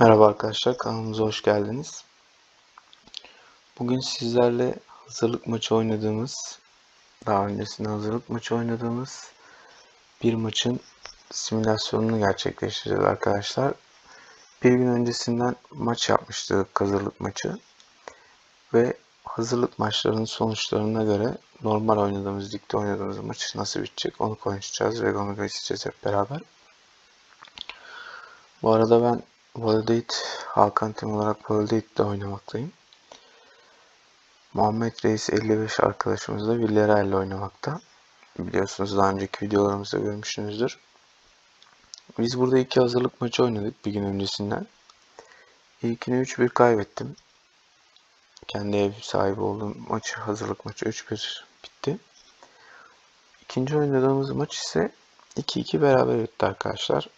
Merhaba arkadaşlar, kanalımıza hoş geldiniz. Bugün sizlerle hazırlık maçı oynadığımız, daha öncesinde hazırlık maçı oynadığımız bir maçın simülasyonunu gerçekleştireceğiz arkadaşlar. Bir gün öncesinden maç yapmıştık, hazırlık maçı. Ve hazırlık maçlarının sonuçlarına göre normal oynadığımız, ligde oynadığımız maç nasıl bitecek onu konuşacağız ve onu göstereceğiz hep beraber. Bu arada ben Validate Hakan Tim olarak Validate'de oynamaktayım. Muhammed Reis 55 arkadaşımız da Villarreal ile oynamakta. Biliyorsunuz daha önceki videolarımızda görmüşsünüzdür. Biz burada iki hazırlık maçı oynadık bir gün öncesinden. İlkini 3-1 kaybettim. Kendi ev sahibi olduğum maçı, hazırlık maçı 3-1 bitti. İkinci oynadığımız maç ise 2-2 beraber bitti arkadaşlar.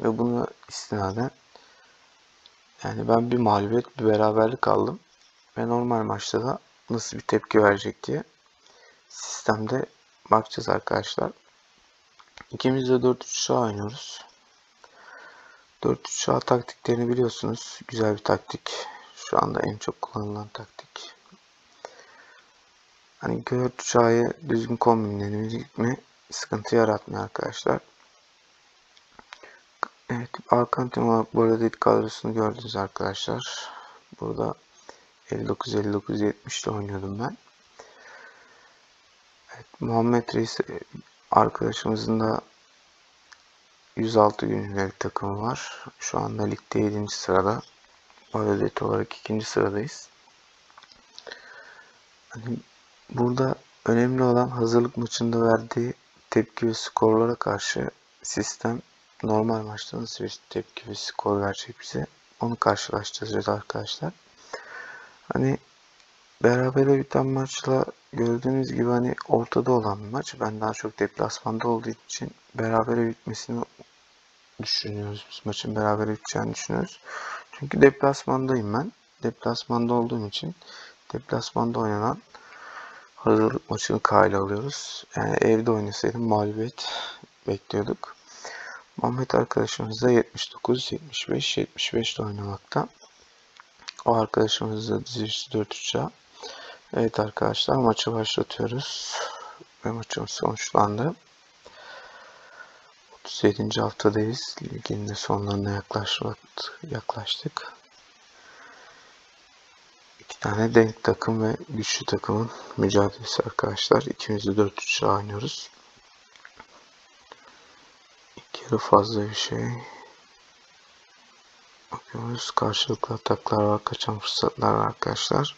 Ve buna istinaden yani ben bir mağlubiyet bir beraberlik aldım. Ve normal maçta da nasıl bir tepki verecek diye sistemde bakacağız arkadaşlar. İkimiz de 4-3 oynuyoruz. 4-3 taktiklerini biliyorsunuz. Güzel bir taktik. Şu anda en çok kullanılan taktik. Hani 4-3'a'yı düzgün kombinlenebildik mi sıkıntı yaratmıyor arkadaşlar. Evet, Alcantara bu arada ilk kadrosunu gördünüz arkadaşlar. Burada 59-59-70'de oynuyordum ben. Evet, Muhammed Reis arkadaşımızın da 106 günlük takımı var. Şu anda ligde 7. sırada. Validet olarak 2. sıradayız. Hani burada önemli olan hazırlık maçında verdiği tepki ve skorlara karşı sistem normal maçta nasıl bir tepki ve skor verecek bize onu karşılaştıracağız arkadaşlar. Hani berabere biten maçla gördüğünüz gibi hani ortada olan bir maç. Ben daha çok deplasmanda olduğu için berabere bitmesini düşünüyoruz. Biz maçın berabere biteceğini düşünüyoruz. Çünkü deplasmandayım ben. Deplasmanda olduğum için deplasmanda oynanan hazırlık maçını kayla alıyoruz. Yani evde oynasaydım mağlubiyet bekliyorduk. Muhammed arkadaşımız da 79, 75, 75 oynamakta. O arkadaşımız da dizilişi 4-3'e. Evet arkadaşlar maçı başlatıyoruz. Ve maçımız sonuçlandı. 37. haftadayız. Ligin de sonlarına yaklaştık. İki tane denk takım ve güçlü takımın mücadelesi arkadaşlar. İkimiz de 4-3'e oynuyoruz yarı fazla bir şey. Bakıyoruz karşılıklı ataklar var, kaçan fırsatlar var arkadaşlar.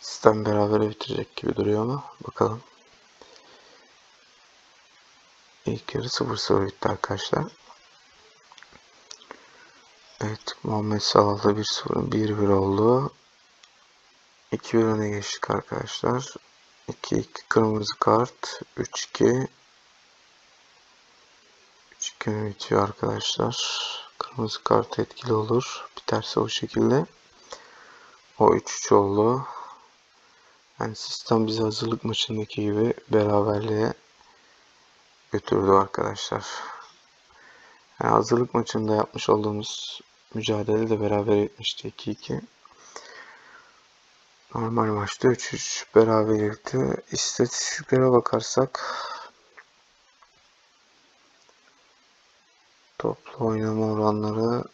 Sistem beraber bitirecek gibi duruyor ama bakalım. İlk yarı 0-0 bitti arkadaşlar. Evet Muhammed Salah'la 1-0 1-1 oldu. 2-1 öne geçtik arkadaşlar. 2-2 kırmızı kart. 3-2 gün bitiyor arkadaşlar. Kırmızı kart etkili olur. Biterse o şekilde. O 3-3 oldu. Yani sistem bizi hazırlık maçındaki gibi beraberliğe götürdü arkadaşlar. Yani hazırlık maçında yapmış olduğumuz mücadele de beraber etmişti 2-2. Normal maçta 3-3 beraberlikte. İstatistiklere bakarsak Toplu oynama oranları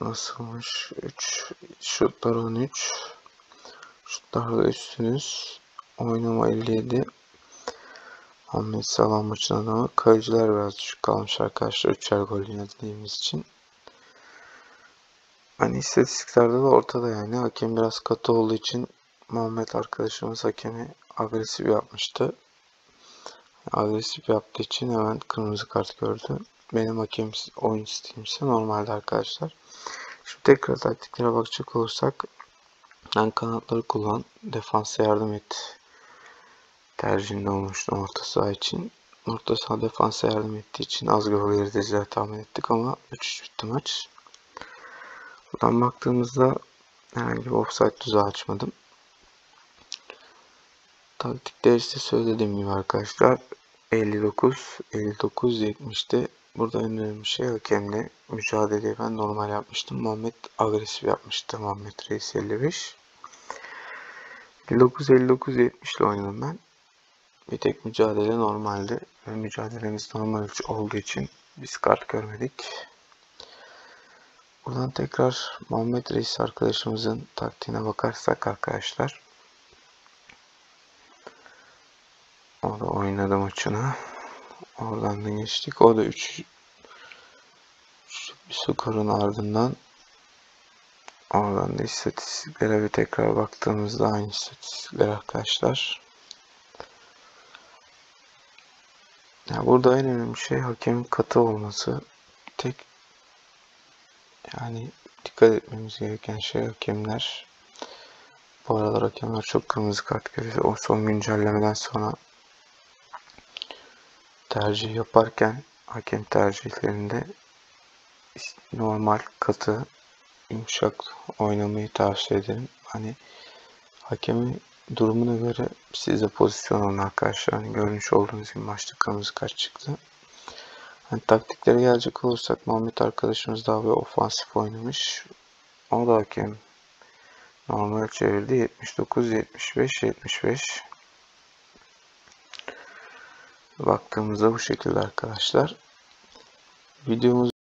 nasılmış? 3 şutlar 13 şutlarda üstünüz. Oynama 57 Ahmet Salah maçına da kaleciler biraz düşük kalmış arkadaşlar 3'er gol yenildiğimiz için. Hani istatistiklerde de ortada yani. Hakem biraz katı olduğu için Muhammed arkadaşımız hakemi agresif yapmıştı. Agresif yaptığı için hemen kırmızı kart gördü benim hakem oyun stilim ise normalde arkadaşlar. Şimdi tekrar taktiklere bakacak olursak ben kanatları kullan, defansa yardım et tercihinde olmuştum orta saha için. Orta saha defansa yardım ettiği için az gol vereceğiz tahmin ettik ama 3-3 bitti maç. Buradan baktığımızda herhangi bir offside tuzağı açmadım. Taktikleri işte söylediğim gibi arkadaşlar 59, 59, 70'te burada önemli şey hakemle mücadeleyi ben normal yapmıştım. Muhammed agresif yapmıştı. Muhammed Reis 55. 59-59-70 ile oynadım ben. Bir tek mücadele normaldi. Ve mücadelemiz normal olduğu için biz kart görmedik. Buradan tekrar Muhammed Reis arkadaşımızın taktiğine bakarsak arkadaşlar. O da oynadı maçını. Oradan da geçtik. O da 3 bir skorun ardından oradan da istatistiklere bir tekrar baktığımızda aynı istatistikler arkadaşlar. Ya burada en önemli şey hakemin katı olması. Tek yani dikkat etmemiz gereken şey hakemler. Bu aralar hakemler çok kırmızı kart görüyor. O son güncellemeden sonra tercih yaparken hakem tercihlerinde normal katı yumuşak oynamayı tavsiye ederim. Hani hakemi durumuna göre siz de pozisyon alın arkadaşlar. Hani görmüş olduğunuz gibi maçta kırmızı kart çıktı. Hani taktiklere gelecek olursak Muhammed arkadaşımız daha bir ofansif oynamış. O da hakem normal çevirdi. 79, 75, 75. Baktığımızda bu şekilde arkadaşlar. Videomuz